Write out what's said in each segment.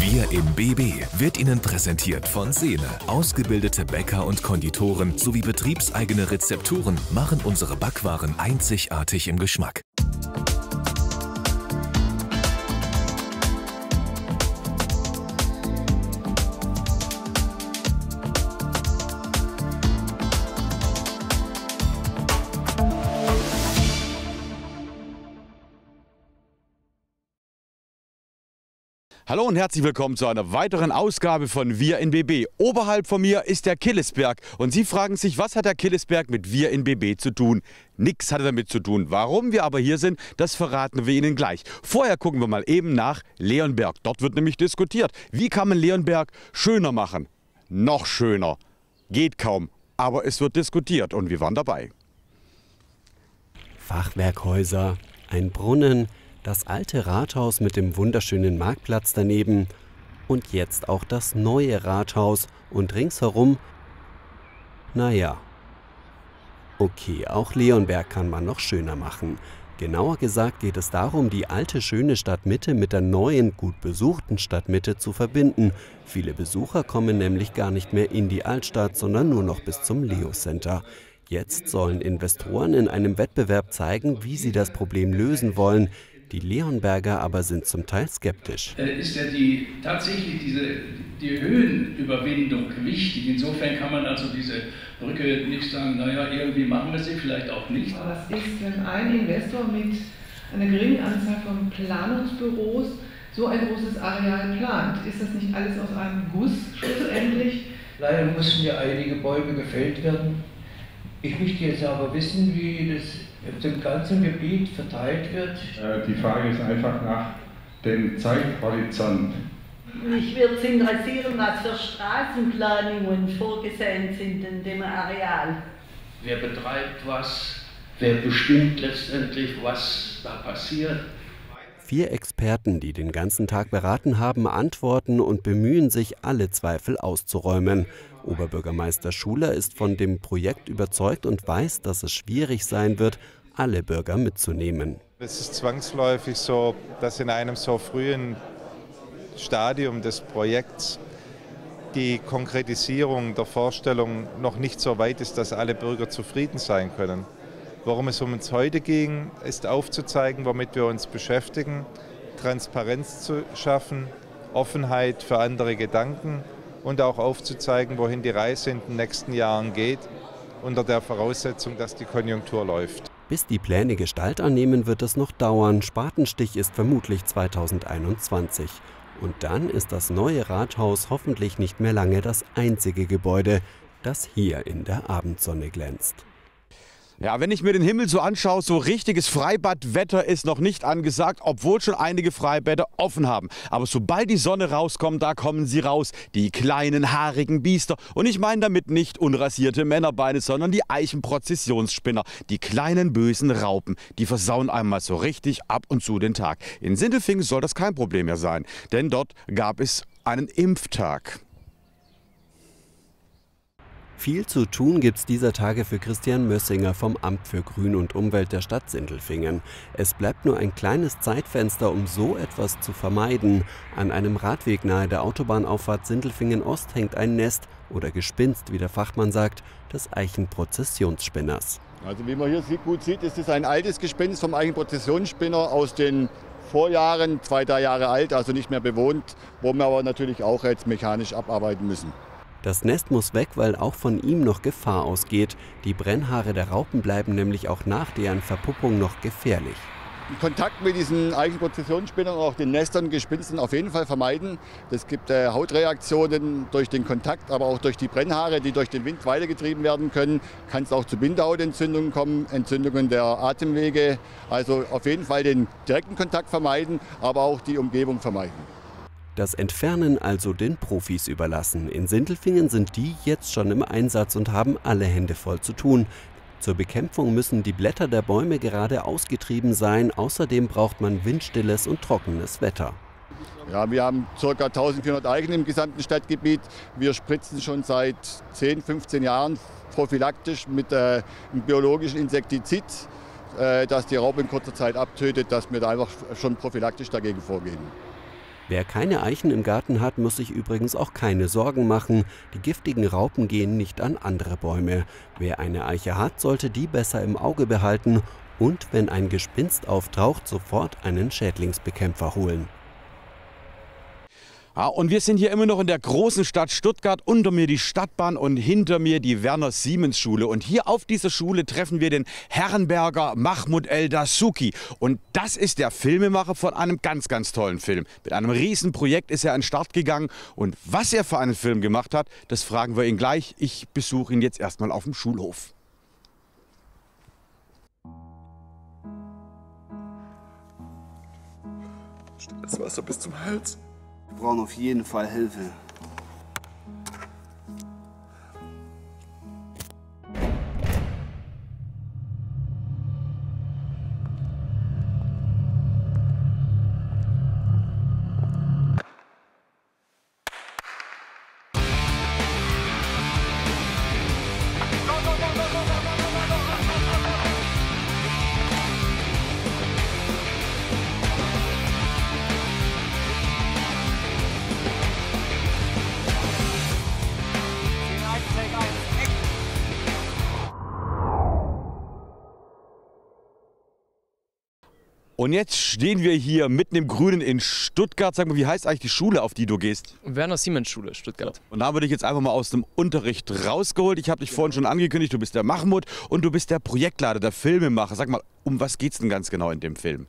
Wir im BB wird Ihnen präsentiert von Sene. Ausgebildete Bäcker und Konditoren sowie betriebseigene Rezepturen machen unsere Backwaren einzigartig im Geschmack. Hallo und herzlich willkommen zu einer weiteren Ausgabe von Wir in BB. Oberhalb von mir ist der Killesberg und Sie fragen sich, was hat der Killesberg mit Wir in BB zu tun? Nichts hat er damit zu tun. Warum wir aber hier sind, das verraten wir Ihnen gleich. Vorher gucken wir mal eben nach Leonberg. Dort wird nämlich diskutiert, wie kann man Leonberg schöner machen? Noch schöner. Geht kaum, aber es wird diskutiert und wir waren dabei. Fachwerkhäuser, ein Brunnen, das alte Rathaus mit dem wunderschönen Marktplatz daneben und jetzt auch das neue Rathaus und ringsherum, naja. Okay, auch Leonberg kann man noch schöner machen. Genauer gesagt geht es darum, die alte schöne Stadtmitte mit der neuen, gut besuchten Stadtmitte zu verbinden. Viele Besucher kommen nämlich gar nicht mehr in die Altstadt, sondern nur noch bis zum Leo Center. Jetzt sollen Investoren in einem Wettbewerb zeigen, wie sie das Problem lösen wollen. Die Leonberger aber sind zum Teil skeptisch. Äh, ist ja die, tatsächlich diese, die Höhenüberwindung wichtig. Insofern kann man also diese Brücke nicht sagen, naja, irgendwie machen wir sie, vielleicht auch nicht. Was ist, wenn ein Investor mit einer geringen Anzahl von Planungsbüros so ein großes Areal plant? Ist das nicht alles aus einem Guss schlussendlich? Leider mussten ja einige Bäume gefällt werden. Ich möchte jetzt aber wissen, wie das auf dem ganzen Gebiet verteilt wird? Äh, die Frage ist einfach nach dem Zeithorizont. Mich würde es interessieren, was für Straßenplanungen vorgesehen sind in dem Areal. Wer betreibt was? Wer bestimmt letztendlich, was da passiert? Vier Experten, die den ganzen Tag beraten haben, antworten und bemühen sich, alle Zweifel auszuräumen. Oberbürgermeister Schuler ist von dem Projekt überzeugt und weiß, dass es schwierig sein wird, alle Bürger mitzunehmen. Es ist zwangsläufig so, dass in einem so frühen Stadium des Projekts die Konkretisierung der Vorstellung noch nicht so weit ist, dass alle Bürger zufrieden sein können. Worum es um uns heute ging, ist aufzuzeigen, womit wir uns beschäftigen, Transparenz zu schaffen, Offenheit für andere Gedanken und auch aufzuzeigen, wohin die Reise in den nächsten Jahren geht, unter der Voraussetzung, dass die Konjunktur läuft. Bis die Pläne Gestalt annehmen, wird es noch dauern. Spatenstich ist vermutlich 2021. Und dann ist das neue Rathaus hoffentlich nicht mehr lange das einzige Gebäude, das hier in der Abendsonne glänzt. Ja, wenn ich mir den Himmel so anschaue, so richtiges Freibadwetter ist noch nicht angesagt, obwohl schon einige Freibäder offen haben. Aber sobald die Sonne rauskommt, da kommen sie raus, die kleinen haarigen Biester. Und ich meine damit nicht unrasierte Männerbeine, sondern die Eichenprozessionsspinner, die kleinen bösen Raupen. Die versauen einmal so richtig ab und zu den Tag. In Sindelfingen soll das kein Problem mehr sein, denn dort gab es einen Impftag. Viel zu tun gibt's dieser Tage für Christian Mössinger vom Amt für Grün und Umwelt der Stadt Sindelfingen. Es bleibt nur ein kleines Zeitfenster, um so etwas zu vermeiden. An einem Radweg nahe der Autobahnauffahrt Sindelfingen Ost hängt ein Nest oder Gespinst, wie der Fachmann sagt, des Eichenprozessionsspinners. Also wie man hier gut sieht, ist es ein altes Gespinst vom Eichenprozessionsspinner aus den Vorjahren, zwei, drei Jahre alt, also nicht mehr bewohnt, wo wir aber natürlich auch jetzt mechanisch abarbeiten müssen. Das Nest muss weg, weil auch von ihm noch Gefahr ausgeht. Die Brennhaare der Raupen bleiben nämlich auch nach deren Verpuppung noch gefährlich. Kontakt mit diesen Eichenprozessionsspinnern und auch den Nestern, Gespinsten auf jeden Fall vermeiden. Es gibt äh, Hautreaktionen durch den Kontakt, aber auch durch die Brennhaare, die durch den Wind weitergetrieben werden können. Kann es auch zu Bindehautentzündungen kommen, Entzündungen der Atemwege. Also auf jeden Fall den direkten Kontakt vermeiden, aber auch die Umgebung vermeiden. Das Entfernen also den Profis überlassen. In Sindelfingen sind die jetzt schon im Einsatz und haben alle Hände voll zu tun. Zur Bekämpfung müssen die Blätter der Bäume gerade ausgetrieben sein. Außerdem braucht man windstilles und trockenes Wetter. Ja, wir haben ca. 1400 Eichen im gesamten Stadtgebiet. Wir spritzen schon seit 10, 15 Jahren prophylaktisch mit äh, einem biologischen Insektizid, äh, das die Raupe in kurzer Zeit abtötet, dass wir da einfach schon prophylaktisch dagegen vorgehen. Wer keine Eichen im Garten hat, muss sich übrigens auch keine Sorgen machen. Die giftigen Raupen gehen nicht an andere Bäume. Wer eine Eiche hat, sollte die besser im Auge behalten und wenn ein Gespinst auftaucht, sofort einen Schädlingsbekämpfer holen. Ja, und wir sind hier immer noch in der großen Stadt Stuttgart, unter mir die Stadtbahn und hinter mir die Werner-Siemens-Schule. Und hier auf dieser Schule treffen wir den Herrenberger Mahmoud El-Dasuki. Und das ist der Filmemacher von einem ganz, ganz tollen Film. Mit einem riesen Projekt ist er an den Start gegangen. Und was er für einen Film gemacht hat, das fragen wir ihn gleich. Ich besuche ihn jetzt erstmal auf dem Schulhof. Das Wasser bis zum Hals? Wir brauchen auf jeden Fall Hilfe. Und jetzt stehen wir hier mitten im Grünen in Stuttgart. Sag mal, wie heißt eigentlich die Schule, auf die du gehst? Werner Siemens Schule, Stuttgart. Und da habe ich jetzt einfach mal aus dem Unterricht rausgeholt. Ich habe dich vorhin schon angekündigt, du bist der Mahmoud und du bist der Projektleiter, der Filmemacher. Sag mal, um was geht es denn ganz genau in dem Film?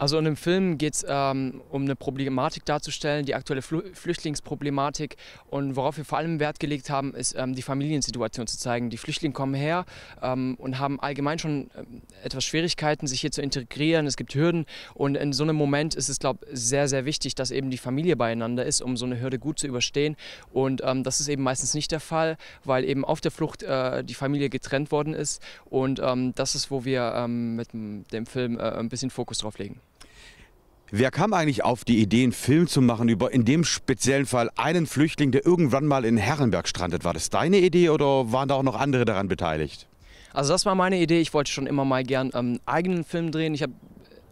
Also in dem Film geht es ähm, um eine Problematik darzustellen, die aktuelle Fl Flüchtlingsproblematik. Und worauf wir vor allem Wert gelegt haben, ist ähm, die Familiensituation zu zeigen. Die Flüchtlinge kommen her ähm, und haben allgemein schon ähm, etwas Schwierigkeiten, sich hier zu integrieren. Es gibt Hürden. Und in so einem Moment ist es, glaube ich, sehr, sehr wichtig, dass eben die Familie beieinander ist, um so eine Hürde gut zu überstehen. Und ähm, das ist eben meistens nicht der Fall, weil eben auf der Flucht äh, die Familie getrennt worden ist. Und ähm, das ist, wo wir mit dem Film äh, ein bisschen Fokus drauf legen. Wer kam eigentlich auf die Idee, einen Film zu machen über in dem speziellen Fall einen Flüchtling, der irgendwann mal in Herrenberg strandet? War das deine Idee oder waren da auch noch andere daran beteiligt? Also das war meine Idee. Ich wollte schon immer mal gern einen ähm, eigenen Film drehen. Ich habe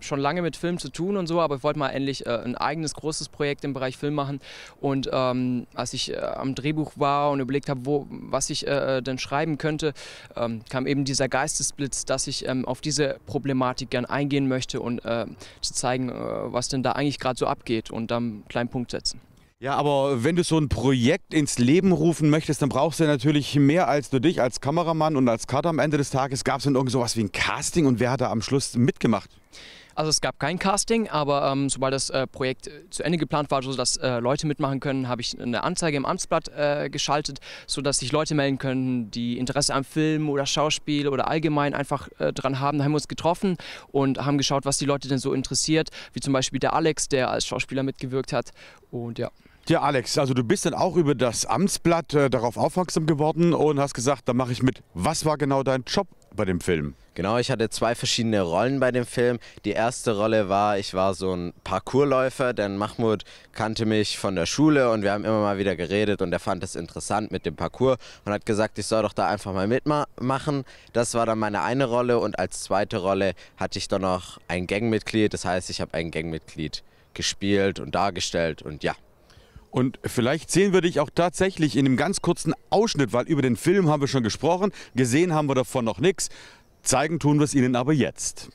schon lange mit Film zu tun und so, aber ich wollte mal endlich äh, ein eigenes großes Projekt im Bereich Film machen. Und ähm, als ich äh, am Drehbuch war und überlegt habe, was ich äh, denn schreiben könnte, ähm, kam eben dieser Geistesblitz, dass ich ähm, auf diese Problematik gern eingehen möchte und äh, zu zeigen, äh, was denn da eigentlich gerade so abgeht und dann einen kleinen Punkt setzen. Ja, aber wenn du so ein Projekt ins Leben rufen möchtest, dann brauchst du natürlich mehr als nur dich als Kameramann und als Cutter am Ende des Tages. Gab es denn irgend sowas wie ein Casting und wer hat da am Schluss mitgemacht? Also es gab kein Casting, aber ähm, sobald das äh, Projekt äh, zu Ende geplant war, sodass äh, Leute mitmachen können, habe ich eine Anzeige im Amtsblatt äh, geschaltet, sodass sich Leute melden können, die Interesse am Film oder Schauspiel oder allgemein einfach äh, dran haben. Da haben wir uns getroffen und haben geschaut, was die Leute denn so interessiert, wie zum Beispiel der Alex, der als Schauspieler mitgewirkt hat. Und ja. Ja, Alex, also du bist dann auch über das Amtsblatt äh, darauf aufmerksam geworden und hast gesagt, da mache ich mit. Was war genau dein Job bei dem Film? Genau, ich hatte zwei verschiedene Rollen bei dem Film. Die erste Rolle war, ich war so ein Parkourläufer, denn Mahmoud kannte mich von der Schule und wir haben immer mal wieder geredet und er fand es interessant mit dem Parkour und hat gesagt, ich soll doch da einfach mal mitmachen. Das war dann meine eine Rolle und als zweite Rolle hatte ich dann noch ein Gangmitglied. Das heißt, ich habe ein Gangmitglied gespielt und dargestellt und ja. Und vielleicht sehen wir dich auch tatsächlich in einem ganz kurzen Ausschnitt, weil über den Film haben wir schon gesprochen, gesehen haben wir davon noch nichts. Zeigen tun wir es Ihnen aber jetzt.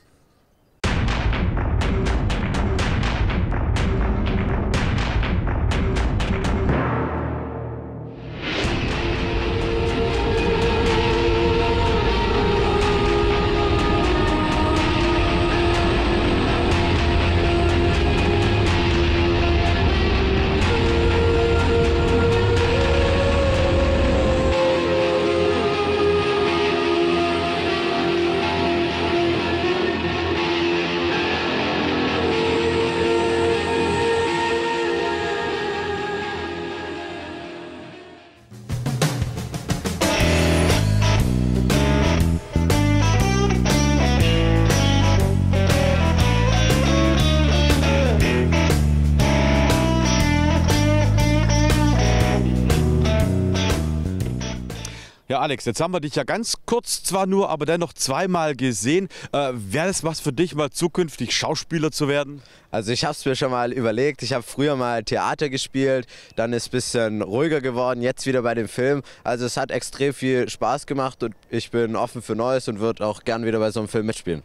Alex, jetzt haben wir dich ja ganz kurz zwar nur, aber dennoch zweimal gesehen. Äh, Wäre das was für dich, mal zukünftig Schauspieler zu werden? Also ich habe es mir schon mal überlegt. Ich habe früher mal Theater gespielt, dann ist es ein bisschen ruhiger geworden, jetzt wieder bei dem Film. Also es hat extrem viel Spaß gemacht und ich bin offen für Neues und würde auch gern wieder bei so einem Film mitspielen.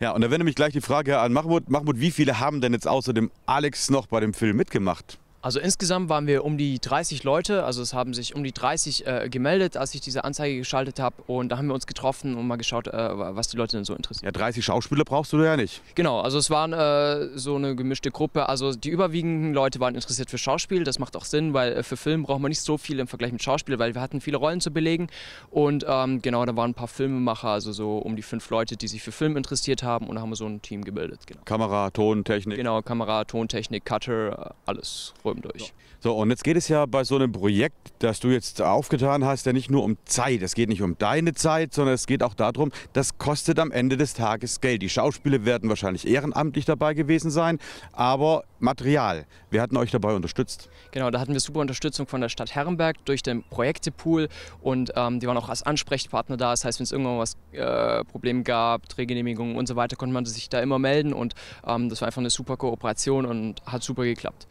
Ja, und da wäre nämlich gleich die Frage an Mahmoud. Mahmoud, wie viele haben denn jetzt außer dem Alex noch bei dem Film mitgemacht? Also insgesamt waren wir um die 30 Leute, also es haben sich um die 30 äh, gemeldet, als ich diese Anzeige geschaltet habe und da haben wir uns getroffen und mal geschaut, äh, was die Leute denn so interessiert. Ja, 30 Schauspieler brauchst du ja nicht. Genau, also es waren äh, so eine gemischte Gruppe, also die überwiegenden Leute waren interessiert für Schauspiel, das macht auch Sinn, weil äh, für Film braucht man nicht so viel im Vergleich mit Schauspiel, weil wir hatten viele Rollen zu belegen und ähm, genau, da waren ein paar Filmemacher, also so um die fünf Leute, die sich für Film interessiert haben und da haben wir so ein Team gebildet. Genau. Kamera, Ton, Technik. Genau, Kamera, Tontechnik, Cutter, alles rum durch. So, und jetzt geht es ja bei so einem Projekt, das du jetzt aufgetan hast, ja nicht nur um Zeit. Es geht nicht um deine Zeit, sondern es geht auch darum, das kostet am Ende des Tages Geld. Die Schauspieler werden wahrscheinlich ehrenamtlich dabei gewesen sein, aber Material. Wir hatten euch dabei unterstützt. Genau, da hatten wir super Unterstützung von der Stadt Herrenberg durch den Projektepool und ähm, die waren auch als Ansprechpartner da. Das heißt, wenn es irgendwann was äh, Problem gab, Drehgenehmigungen und so weiter, konnte man sich da immer melden und ähm, das war einfach eine super Kooperation und hat super geklappt.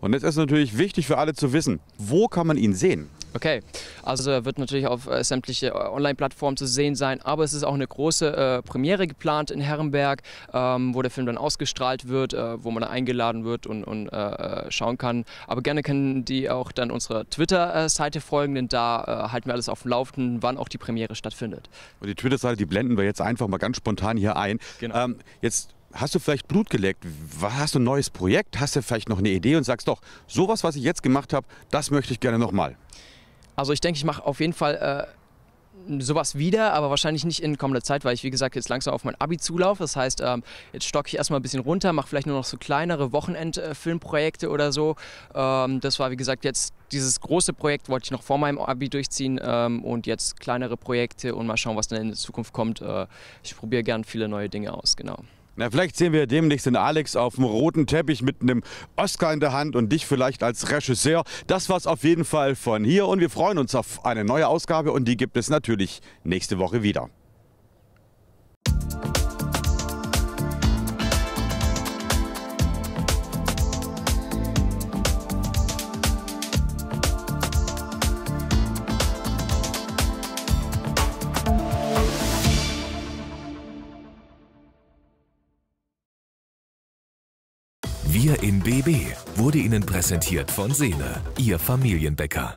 Und jetzt ist natürlich wichtig für alle zu wissen, wo kann man ihn sehen? Okay, also er wird natürlich auf äh, sämtliche äh, Online-Plattformen zu sehen sein, aber es ist auch eine große äh, Premiere geplant in Herrenberg, ähm, wo der Film dann ausgestrahlt wird, äh, wo man dann eingeladen wird und, und äh, äh, schauen kann. Aber gerne können die auch dann unserer Twitter-Seite folgen, denn da halten wir alles auf dem Laufenden, wann auch die Premiere stattfindet. Und die Twitter-Seite, die blenden wir jetzt einfach mal ganz spontan hier ein. Genau. Ähm, jetzt Hast du vielleicht Blut geleckt? Hast du ein neues Projekt? Hast du vielleicht noch eine Idee und sagst doch, sowas, was ich jetzt gemacht habe, das möchte ich gerne nochmal? Also ich denke, ich mache auf jeden Fall äh, sowas wieder, aber wahrscheinlich nicht in kommender Zeit, weil ich, wie gesagt, jetzt langsam auf mein Abi zulaufe. Das heißt, ähm, jetzt stocke ich erstmal ein bisschen runter, mache vielleicht nur noch so kleinere Wochenendfilmprojekte äh, oder so. Ähm, das war, wie gesagt, jetzt dieses große Projekt wollte ich noch vor meinem Abi durchziehen ähm, und jetzt kleinere Projekte und mal schauen, was dann in der Zukunft kommt. Äh, ich probiere gern viele neue Dinge aus, genau. Na, vielleicht sehen wir demnächst den Alex auf dem roten Teppich mit einem Oscar in der Hand und dich vielleicht als Regisseur. Das war's auf jeden Fall von hier und wir freuen uns auf eine neue Ausgabe und die gibt es natürlich nächste Woche wieder. Wir in BB wurde Ihnen präsentiert von Sene, Ihr Familienbäcker.